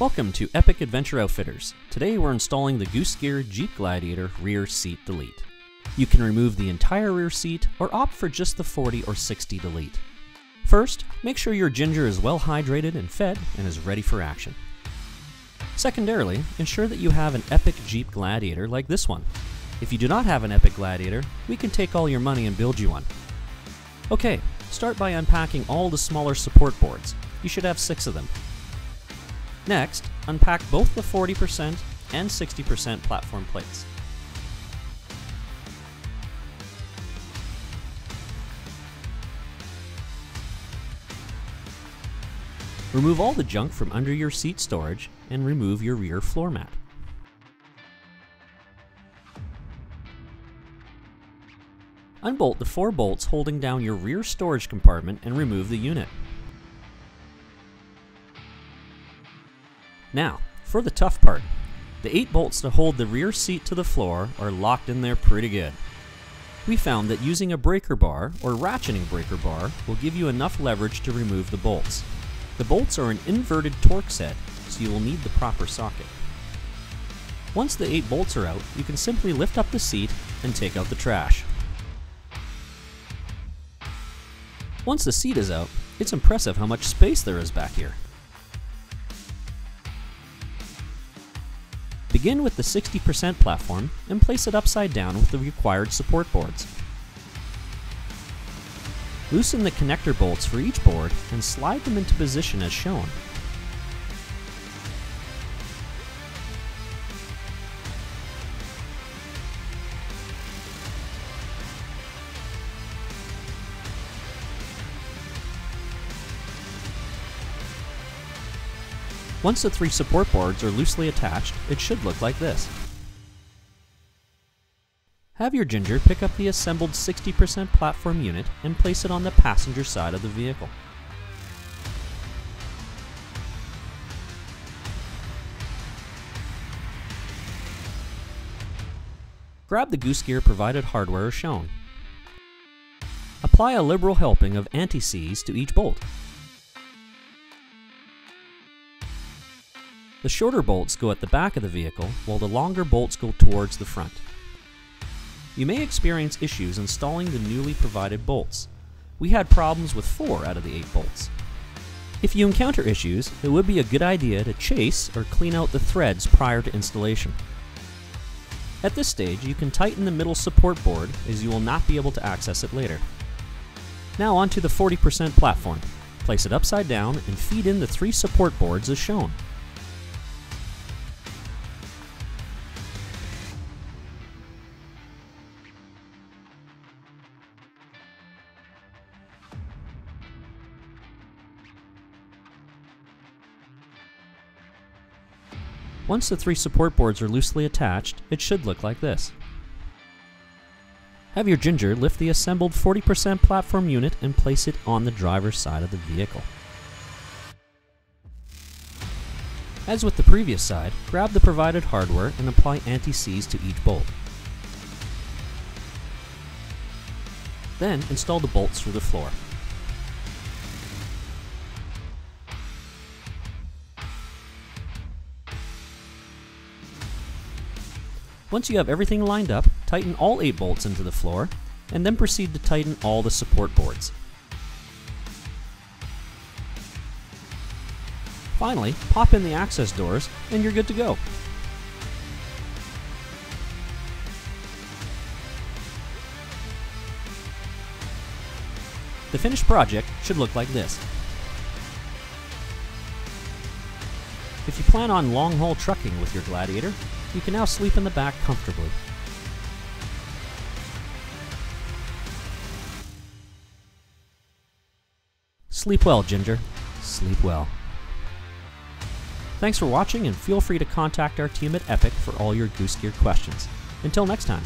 Welcome to Epic Adventure Outfitters. Today we're installing the Goose Gear Jeep Gladiator rear seat delete. You can remove the entire rear seat or opt for just the 40 or 60 delete. First, make sure your Ginger is well hydrated and fed and is ready for action. Secondarily, ensure that you have an Epic Jeep Gladiator like this one. If you do not have an Epic Gladiator, we can take all your money and build you one. Okay, start by unpacking all the smaller support boards. You should have six of them. Next, unpack both the 40% and 60% platform plates. Remove all the junk from under your seat storage and remove your rear floor mat. Unbolt the four bolts holding down your rear storage compartment and remove the unit. Now, for the tough part. The 8 bolts to hold the rear seat to the floor are locked in there pretty good. We found that using a breaker bar or ratcheting breaker bar will give you enough leverage to remove the bolts. The bolts are an inverted torque set, so you will need the proper socket. Once the 8 bolts are out, you can simply lift up the seat and take out the trash. Once the seat is out, it's impressive how much space there is back here. Begin with the 60% platform and place it upside down with the required support boards. Loosen the connector bolts for each board and slide them into position as shown. Once the three support boards are loosely attached, it should look like this. Have your Ginger pick up the assembled 60% platform unit and place it on the passenger side of the vehicle. Grab the Goose Gear provided hardware as shown. Apply a liberal helping of anti-seize to each bolt. The shorter bolts go at the back of the vehicle, while the longer bolts go towards the front. You may experience issues installing the newly provided bolts. We had problems with 4 out of the 8 bolts. If you encounter issues, it would be a good idea to chase or clean out the threads prior to installation. At this stage, you can tighten the middle support board as you will not be able to access it later. Now onto the 40% platform. Place it upside down and feed in the three support boards as shown. Once the three support boards are loosely attached, it should look like this. Have your Ginger lift the assembled 40% platform unit and place it on the driver's side of the vehicle. As with the previous side, grab the provided hardware and apply anti-seize to each bolt. Then install the bolts through the floor. Once you have everything lined up, tighten all 8 bolts into the floor, and then proceed to tighten all the support boards. Finally, pop in the access doors, and you're good to go. The finished project should look like this. You plan on long-haul trucking with your Gladiator, you can now sleep in the back comfortably. Sleep well, Ginger. Sleep well. Thanks for watching and feel free to contact our team at Epic for all your Goose Gear questions. Until next time.